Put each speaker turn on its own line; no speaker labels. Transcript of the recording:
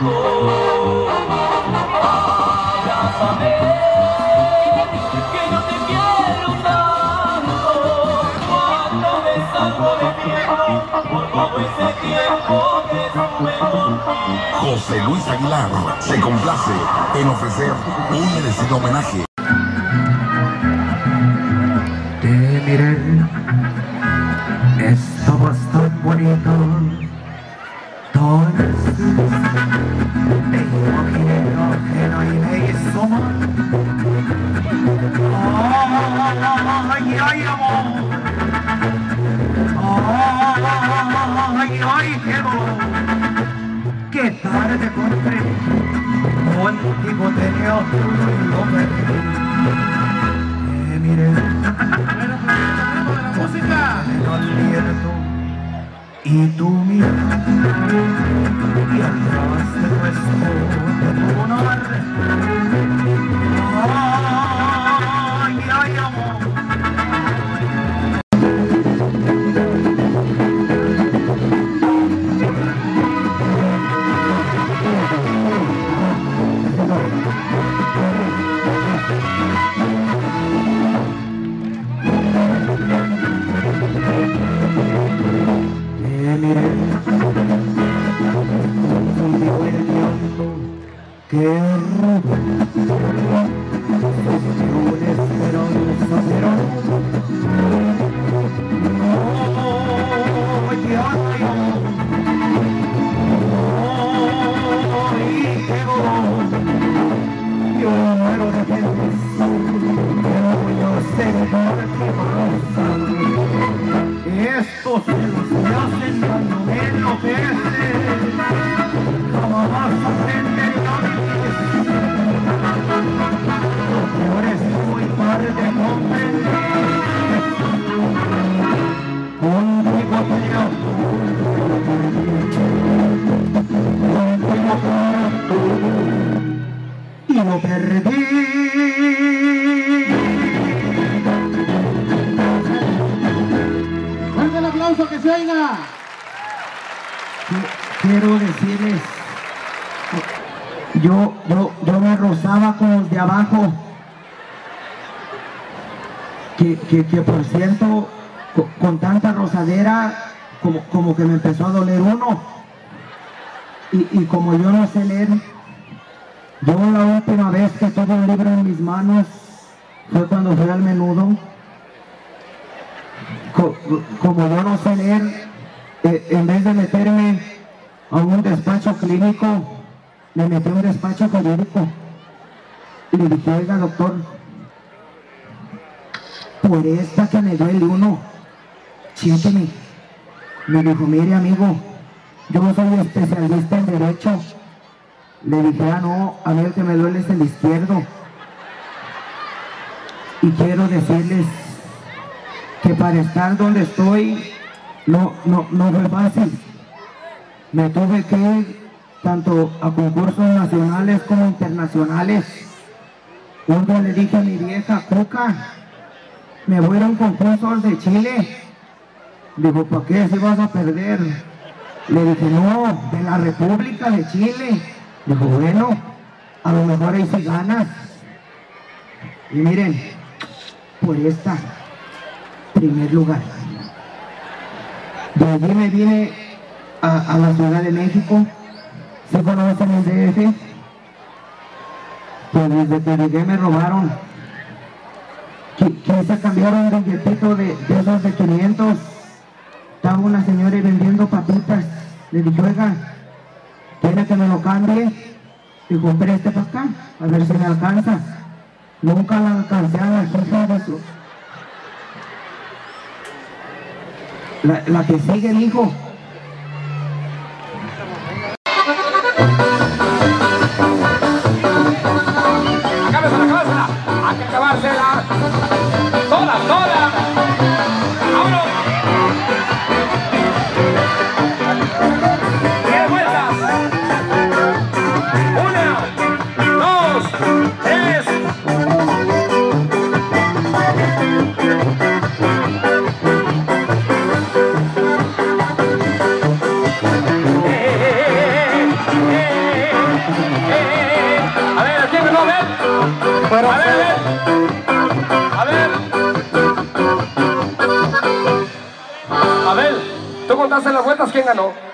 José Luis Aguilar se complace en ofrecer un merecido homenaje.
Te miré, estabas tan bonito, tan contigo tenía lo perdí. Te miré. Pero abierto y tú miras que perdí.
Fuerte el aplauso que se oiga.
quiero decirles, yo, yo, yo me rozaba con los de abajo, que, que, que por cierto, co- con, tanta rosadera, como, como que me empezó a doler uno, y, y como yo no sé leer, yo la última vez que tuve un libro en mis manos fue cuando fui al menudo, Co- como yo no sé leer, eh, en vez de meterme a un despacho clínico, me metí a un despacho jurídico. Y le dije, oiga doctor, por esta que me duele uno, siénteme. Me dijo, mire amigo, yo soy especialista en derecho. Le dije, ah no, a mí el que me duele es el izquierdo. Y quiero decirles que para estar donde estoy no, no, no fue fácil. Me tuve que ir tanto a concursos nacionales como internacionales. Un día le dije a mi vieja, Cuca, me voy a un concurso de Chile. Dijo, ¿para qué si vas a perder? Le dije, no, de la República de Chile. Dijo, bueno, a lo mejor ahí sí ganas. Y miren, por esta, primer lugar. De allí me vine a, a la Ciudad de México. ¿Se conocen el DF? Pues desde que llegué me robaron. Qui- Quise cambiar un billetito de, de esos de 500. Estaba una señora vendiendo papitas. Le dije, oiga, ¿quiere que me lo cambie? Dijo, preste para acá, a ver si me alcanza. Nunca la alcancé a la hija de su... La, la que sigue, dijo.
Acábesela. Hay que acabársela. A ver, a quién ganó, a ver, a ver, a ver, a ver, tú contaste las vueltas, quién ganó.